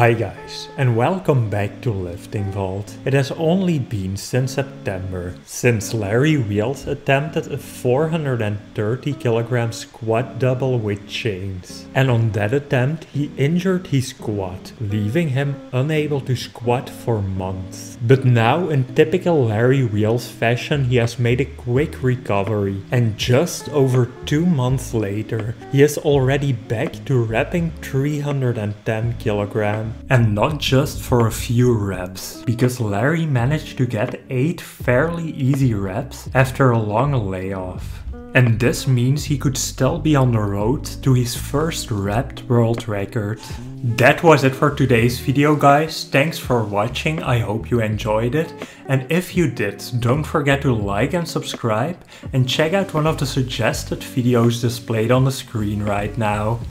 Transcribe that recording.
Hi guys, and welcome back to Lifting Vault. It has only been since September since Larry Wheels attempted a 430 kg squat double with chains. And on that attempt he injured his quad, leaving him unable to squat for months. But now in typical Larry Wheels fashion he has made a quick recovery and just over two months later he is already back to repping 310 kilograms and not just for a few reps, because Larry managed to get 8 fairly easy reps after a long layoff. And this means he could still be on the road to his first repped world record. That was it for today's video guys, thanks for watching, I hope you enjoyed it. And if you did, don't forget to like and subscribe and check out one of the suggested videos displayed on the screen right now.